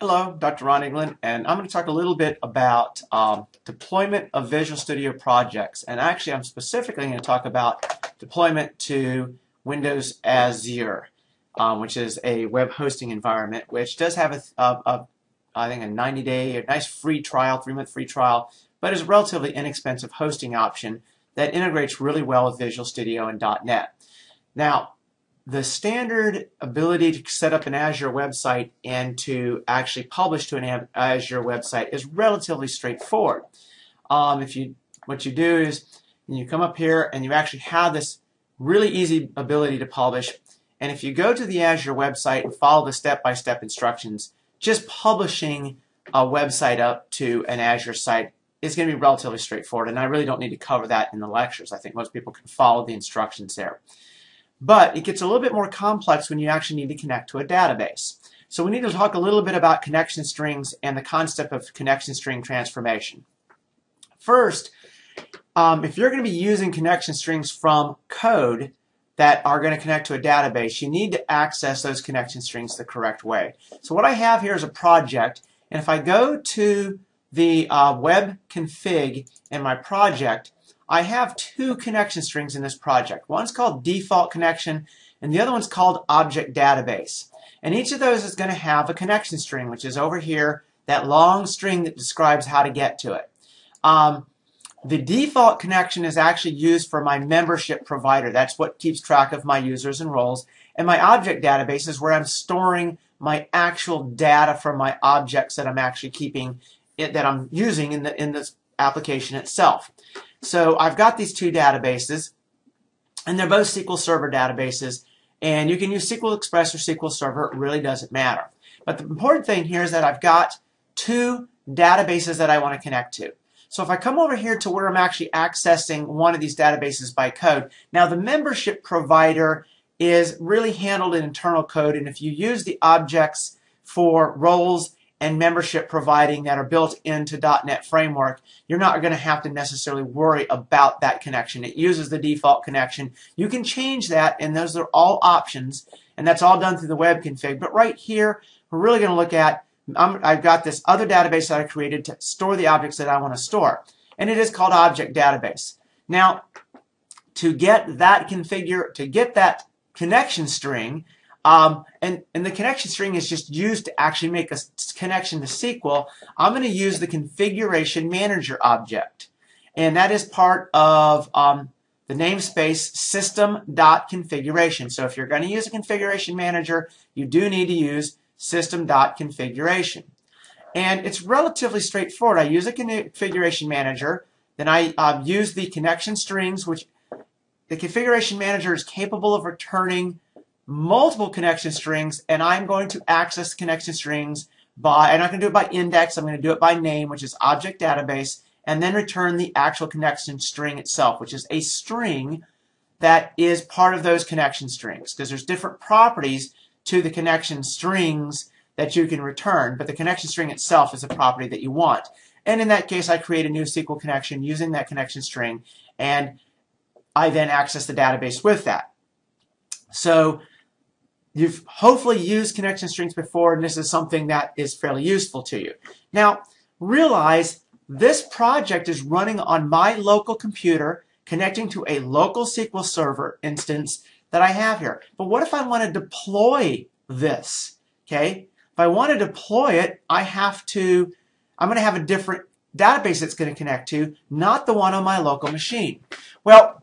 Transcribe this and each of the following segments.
Hello, Dr. Ron Eaglin, and I'm going to talk a little bit about um, deployment of Visual Studio projects. And actually, I'm specifically going to talk about deployment to Windows Azure, um, which is a web hosting environment, which does have a, a, a I think, a 90-day, a nice free trial, three-month free trial, but is a relatively inexpensive hosting option that integrates really well with Visual Studio and .NET. Now, the standard ability to set up an Azure website and to actually publish to an Azure website is relatively straightforward. Um, if you what you do is you come up here and you actually have this really easy ability to publish. And if you go to the Azure website and follow the step-by-step -step instructions, just publishing a website up to an Azure site is going to be relatively straightforward. And I really don't need to cover that in the lectures. I think most people can follow the instructions there. But it gets a little bit more complex when you actually need to connect to a database. So we need to talk a little bit about connection strings and the concept of connection string transformation. First, um, if you're going to be using connection strings from code that are going to connect to a database, you need to access those connection strings the correct way. So what I have here is a project, and if I go to the uh, web config in my project, I have two connection strings in this project. One's called default connection and the other one's called object database. And each of those is going to have a connection string, which is over here, that long string that describes how to get to it. Um, the default connection is actually used for my membership provider. That's what keeps track of my users and roles. And my object database is where I'm storing my actual data from my objects that I'm actually keeping, that I'm using in the in this application itself. So I've got these two databases, and they're both SQL Server databases, and you can use SQL Express or SQL Server. It really doesn't matter. But the important thing here is that I've got two databases that I want to connect to. So if I come over here to where I'm actually accessing one of these databases by code, now the membership provider is really handled in internal code, and if you use the objects for roles and membership providing that are built into .NET Framework, you're not going to have to necessarily worry about that connection. It uses the default connection. You can change that, and those are all options, and that's all done through the web config. But right here, we're really going to look at, i have got this other database that I created to store the objects that I want to store, and it is called Object Database. Now, to get that configure, to get that connection string, um, and, and the connection string is just used to actually make a connection to SQL. I'm going to use the configuration manager object. And that is part of um, the namespace system.configuration. So if you're going to use a configuration manager, you do need to use system.configuration. And it's relatively straightforward. I use a configuration manager, then I uh, use the connection strings, which the configuration manager is capable of returning multiple connection strings, and I'm going to access connection strings by, and I'm not going to do it by index, I'm going to do it by name, which is object database, and then return the actual connection string itself, which is a string that is part of those connection strings, because there's different properties to the connection strings that you can return, but the connection string itself is a property that you want. And in that case, I create a new SQL connection using that connection string, and I then access the database with that. So You've hopefully used connection strings before, and this is something that is fairly useful to you. Now, realize this project is running on my local computer, connecting to a local SQL Server instance that I have here. But what if I want to deploy this? Okay, if I want to deploy it, I have to, I'm going to have a different database that's going to connect to, not the one on my local machine. Well,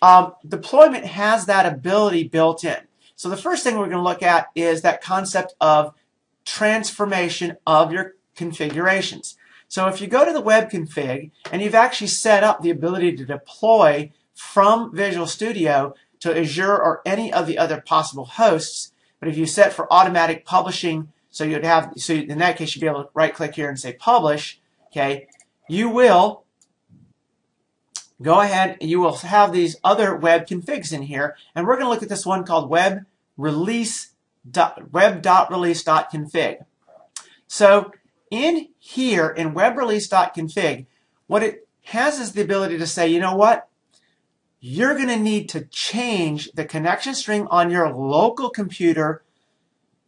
um, deployment has that ability built in. So the first thing we're going to look at is that concept of transformation of your configurations. So if you go to the web config and you've actually set up the ability to deploy from Visual Studio to Azure or any of the other possible hosts, but if you set for automatic publishing, so you'd have, so in that case you'd be able to right click here and say publish, okay, you will go ahead and you will have these other web configs in here. And we're going to look at this one called web release web.release.config. So in here in web release.config, what it has is the ability to say, you know what? You're going to need to change the connection string on your local computer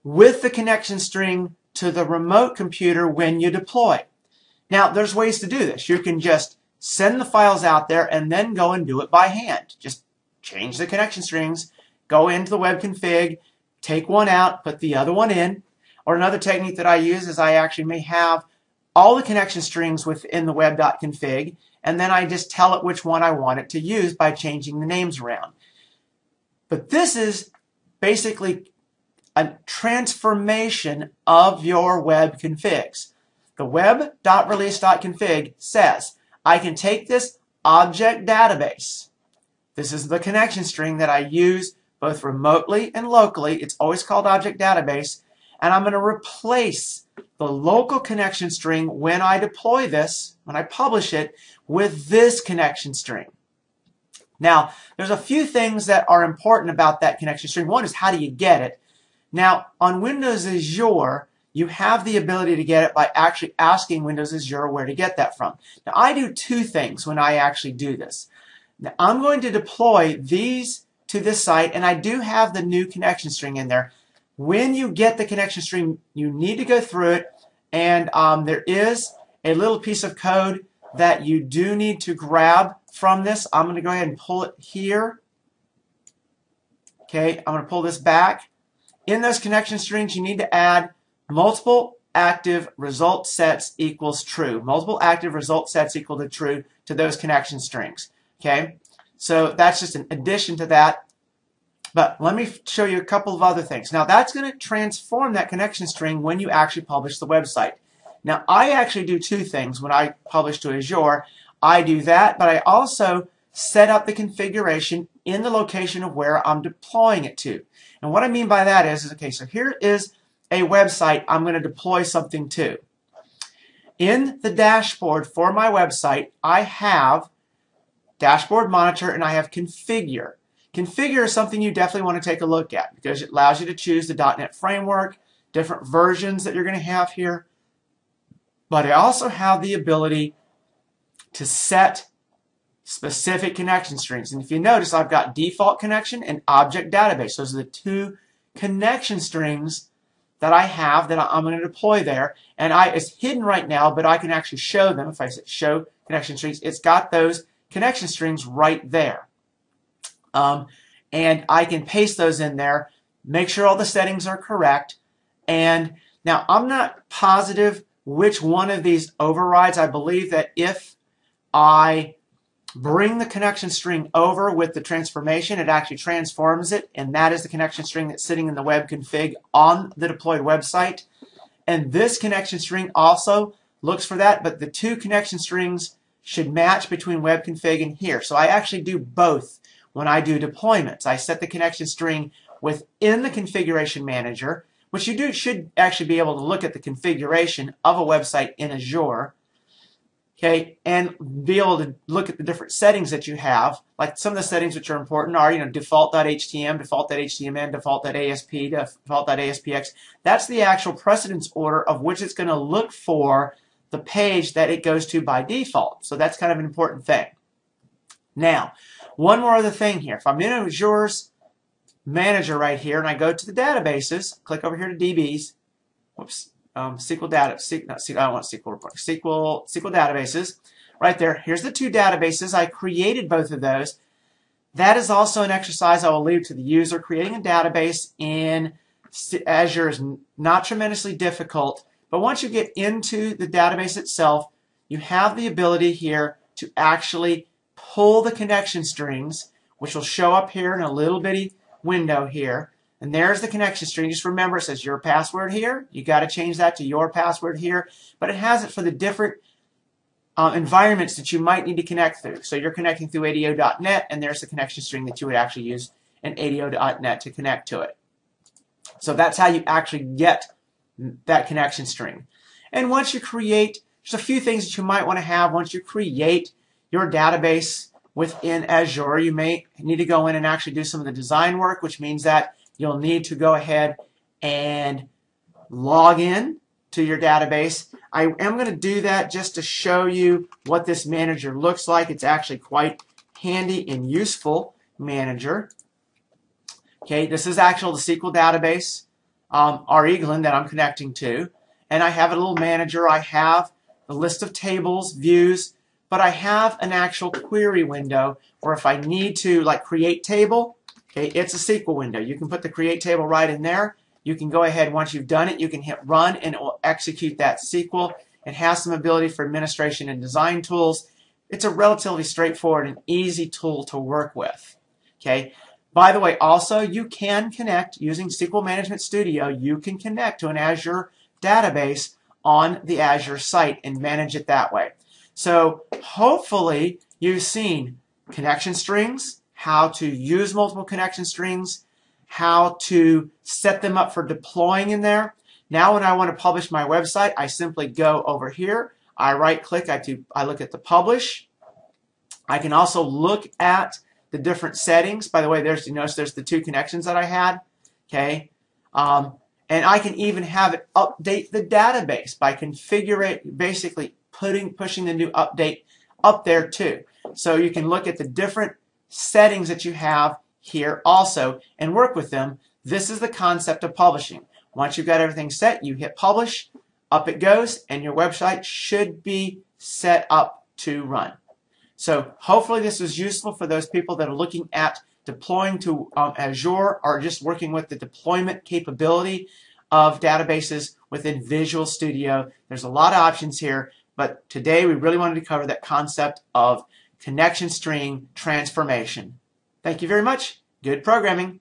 with the connection string to the remote computer when you deploy. Now, there's ways to do this. You can just send the files out there and then go and do it by hand. Just change the connection strings, go into the web config, take one out, put the other one in. Or another technique that I use is I actually may have all the connection strings within the web.config, and then I just tell it which one I want it to use by changing the names around. But this is basically a transformation of your web configs. The web.release.config says, I can take this object database. This is the connection string that I use both remotely and locally. It's always called object database. And I'm going to replace the local connection string when I deploy this, when I publish it, with this connection string. Now, there's a few things that are important about that connection string. One is how do you get it? Now, on Windows Azure, you have the ability to get it by actually asking Windows Azure where to get that from. Now, I do two things when I actually do this. Now, I'm going to deploy these to this site, and I do have the new connection string in there. When you get the connection string, you need to go through it, and um, there is a little piece of code that you do need to grab from this. I'm going to go ahead and pull it here. Okay, I'm going to pull this back. In those connection strings, you need to add multiple active result sets equals true. Multiple active result sets equal to true to those connection strings. Okay, so that's just an addition to that. But let me show you a couple of other things. Now that's going to transform that connection string when you actually publish the website. Now I actually do two things when I publish to Azure. I do that, but I also set up the configuration in the location of where I'm deploying it to. And what I mean by that is, is okay, so here is a website I'm going to deploy something to. In the dashboard for my website, I have dashboard monitor and I have configure. Configure is something you definitely want to take a look at because it allows you to choose the .NET framework, different versions that you're going to have here. But I also have the ability to set specific connection strings. And if you notice, I've got default connection and object database. Those are the two connection strings that I have that I'm going to deploy there. And I it's hidden right now, but I can actually show them. If I show connection strings, it's got those connection strings right there. Um, and I can paste those in there, make sure all the settings are correct. And now I'm not positive which one of these overrides. I believe that if I bring the connection string over with the transformation. It actually transforms it, and that is the connection string that's sitting in the web config on the deployed website. And this connection string also looks for that, but the two connection strings should match between web config and here. So I actually do both when I do deployments. I set the connection string within the configuration manager, which you do should actually be able to look at the configuration of a website in Azure okay, and be able to look at the different settings that you have. Like some of the settings which are important are, you know, default.htm, default.html, default.asp, default.aspx. That's the actual precedence order of which it's going to look for the page that it goes to by default. So that's kind of an important thing. Now, one more other thing here. If I'm in Azure's manager right here and I go to the databases, click over here to DBs, whoops, um, SQL data, not SQL, I don't want SQL report, SQL, SQL databases. Right there, here's the two databases. I created both of those. That is also an exercise I will leave to the user. Creating a database in Azure is not tremendously difficult, but once you get into the database itself, you have the ability here to actually pull the connection strings, which will show up here in a little bitty window here. And there's the connection string. Just remember, it says your password here. You got to change that to your password here. But it has it for the different um, environments that you might need to connect through. So you're connecting through ADO.NET, and there's the connection string that you would actually use in ADO.NET to connect to it. So that's how you actually get that connection string. And once you create, there's a few things that you might want to have once you create your database within Azure. You may need to go in and actually do some of the design work, which means that you'll need to go ahead and log in to your database. I am going to do that just to show you what this manager looks like. It's actually quite handy and useful manager. Okay, this is actual the SQL database, um, R. Eaglin that I'm connecting to. and I have a little manager. I have the list of tables, views, but I have an actual query window where if I need to like create table, okay, it's a SQL window. You can put the create table right in there. You can go ahead, once you've done it, you can hit run and it will execute that SQL. It has some ability for administration and design tools. It's a relatively straightforward and easy tool to work with. Okay. By the way, also you can connect using SQL Management Studio. You can connect to an Azure database on the Azure site and manage it that way. So hopefully you've seen connection strings, how to use multiple connection strings, how to set them up for deploying in there. Now when I want to publish my website, I simply go over here. I right click, I, do, I look at the publish. I can also look at the different settings. By the way, there's you notice there's the two connections that I had. Okay. Um, and I can even have it update the database by configuring, basically putting, pushing the new update up there too. So you can look at the different settings that you have here also and work with them. This is the concept of publishing. Once you've got everything set, you hit publish, up it goes, and your website should be set up to run. So hopefully this was useful for those people that are looking at deploying to um, Azure or just working with the deployment capability of databases within Visual Studio. There's a lot of options here, but today we really wanted to cover that concept of connection string transformation. Thank you very much. Good programming.